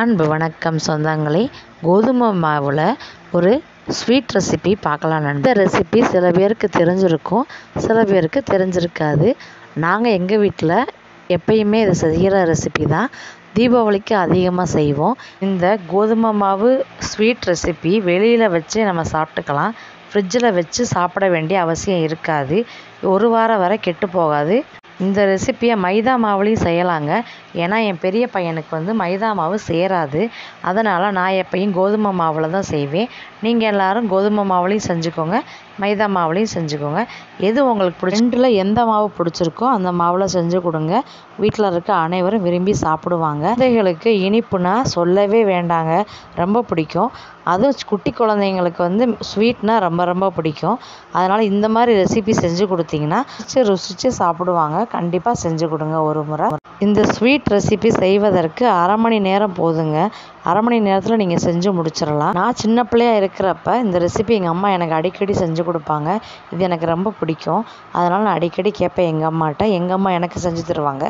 அன்பு வணக்கம் சொந்தங்களே. கோதுமை மாவில் ஒரு ஸ்வீட் ரெசிபி பார்க்கலாம். இந்த ரெசிபி சில பேருக்கு தெரிஞ்சிருக்கும். சில பேருக்கு தெரிஞ்சிருக்காது. நாங்கள் எங்கள் வீட்டில் எப்பயுமே இதை செய்கிற ரெசிபி தான். தீபாவளிக்கு அதிகமாக செய்வோம். இந்த கோதுமை மாவு ஸ்வீட் ரெசிபி வெளியில் வச்சு நம்ம சாப்பிட்டுக்கலாம். ஃப்ரிட்ஜில் வச்சு சாப்பிட வேண்டிய அவசியம் இருக்காது. ஒரு வாரம் வரை கெட்டு போகாது. இந்த ரெசிப்பியை மைதா மாவுலேயும் செய்யலாங்க. ஏன்னா என் பெரிய பையனுக்கு வந்து மைதா மாவு சேராது. அதனால் நான் எப்பயும் கோதுமை மாவில் தான் செய்வேன். நீங்கள் எல்லோரும் கோதுமை மாவுலேயும் செஞ்சுக்கோங்க. மைதா மாவுலேயும் செஞ்சுக்கோங்க. எது உங்களுக்கு பிடிச்சி ரெண்டில் எந்த மாவு பிடிச்சிருக்கோ அந்த மாவில் செஞ்சு கொடுங்க. வீட்டில் இருக்க அனைவரும் விரும்பி சாப்பிடுவாங்க. குழந்தைகளுக்கு இனிப்புனா சொல்லவே வேண்டாங்க. ரொம்ப பிடிக்கும். அதுவும் குட்டி குழந்தைங்களுக்கு வந்து ஸ்வீட்னால் ரொம்ப ரொம்ப பிடிக்கும். அதனால் இந்த மாதிரி ரெசிபி செஞ்சு கொடுத்தீங்கன்னா ருசிச்சு ருசிச்சு சாப்பிடுவாங்க. கண்டிப்பாக செஞ்சு கொடுங்க ஒரு முறை. இந்த ஸ்வீட் ரெசிபி செய்வதற்கு அரை மணி நேரம் போதுங்க. அரை மணி நேரத்தில் நீங்கள் செஞ்சு முடிச்சிடலாம். நான் சின்ன பிள்ளையா இருக்கிறப்ப இந்த ரெசிபி எங்கள் அம்மா எனக்கு அடிக்கடி செஞ்சு கொடுப்பாங்க. இது எனக்கு ரொம்ப பிடிக்கும். அதனால் நான் அடிக்கடி கேட்பேன் எங்கள் அம்மாட்ட. எங்கள் அம்மா எனக்கு செஞ்சு தருவாங்க.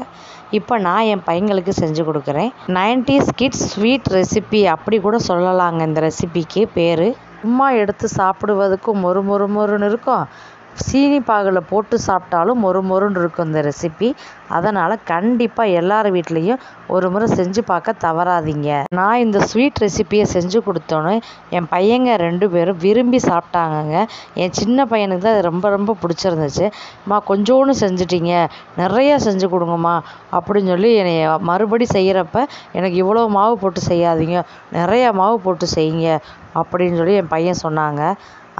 இப்போ நான் என் பையங்களுக்கு செஞ்சு கொடுக்குறேன். நைன்டிஸ் கிட்ஸ் ஸ்வீட் ரெசிபி அப்படி கூட சொல்லலாங்க இந்த ரெசிபிக்கு பேர். சும்மா எடுத்து சாப்பிடுவதுக்கும் மொறு மொறு மொறுன்னு இருக்கும். சீனி பாகில் போட்டு சாப்பிட்டாலும் மொறு மொறுன்னு இருக்கும் இந்த ரெசிபி அதனால் கண்டிப்பாக எல்லார் வீட்லேயும் ஒரு முறை செஞ்சு பார்க்க தவறாதீங்க. நான் இந்த ஸ்வீட் ரெசிப்பியை செஞ்சு கொடுத்தோன்னே என் பையங்க ரெண்டு பேரும் விரும்பி சாப்பிட்டாங்கங்க. என் சின்ன பையனுக்கு தான் அது ரொம்ப ரொம்ப பிடிச்சிருந்துச்சு. அம்மா கொஞ்சோன்னு செஞ்சிட்டிங்க. நிறையா செஞ்சு கொடுங்கம்மா. அப்படின்னு சொல்லி என்னை மறுபடி செய்கிறப்ப எனக்கு இவ்வளோ மாவு போட்டு செய்யாதீங்க. நிறையா மாவு போட்டு செய்யுங்க. அப்படின்னு சொல்லி என் பையன் சொன்னாங்க.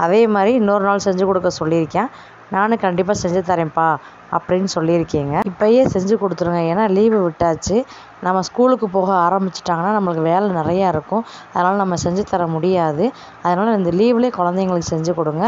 அதே மாதிரி இன்னொரு நாள் செஞ்சு கொடுக்க சொல்லியிருக்கேன். நானும் கண்டிப்பாக செஞ்சு தரேன்ப்பா அப்படின்னு சொல்லியிருக்கேங்க. இப்போயே செஞ்சு கொடுத்துருங்க. ஏன்னா லீவு விட்டாச்சு. நம்ம ஸ்கூலுக்கு போக ஆரம்பிச்சிட்டாங்கன்னா நம்மளுக்கு வேலை நிறையா இருக்கும். அதனால் நம்ம செஞ்சு தர முடியாது. அதனால் இந்த லீவ்லேயே குழந்தைங்களுக்கு செஞ்சு கொடுங்க.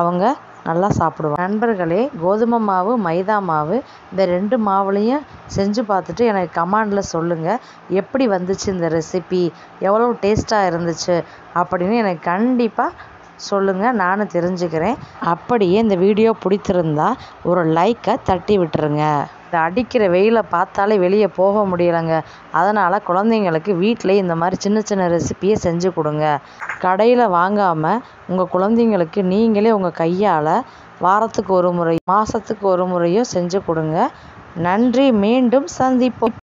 அவங்க நல்லா சாப்பிடுவாங்க. நண்பர்களே கோதுமை மாவு மைதா மாவு இந்த ரெண்டு மாவுலேயும் செஞ்சு பார்த்துட்டு எனக்கு கமாண்டில் சொல்லுங்கள் எப்படி வந்துச்சு இந்த ரெசிபி எவ்வளோ டேஸ்ட்டாக இருந்துச்சு? அப்படின்னு எனக்கு கண்டிப்பாக சொல்லுங்கள் நானும் தெரிஞ்சுக்கிறேன். அப்படியே இந்த வீடியோ பிடித்திருந்தா ஒரு லைக்கை தட்டி விட்டுருங்க. இந்த அடிக்கிற வெயிலை பார்த்தாலே வெளியே போக முடியலைங்க. அதனால் குழந்தைங்களுக்கு வீட்டிலே இந்த மாதிரி சின்ன சின்ன ரெசிப்பியை செஞ்சு கொடுங்க. கடையில் வாங்காமல் உங்கள் குழந்தைங்களுக்கு நீங்களே உங்கள் கையால் வாரத்துக்கு ஒரு முறை மாதத்துக்கு ஒரு முறையோ செஞ்சு கொடுங்க. நன்றி மீண்டும் சந்திப்போம்.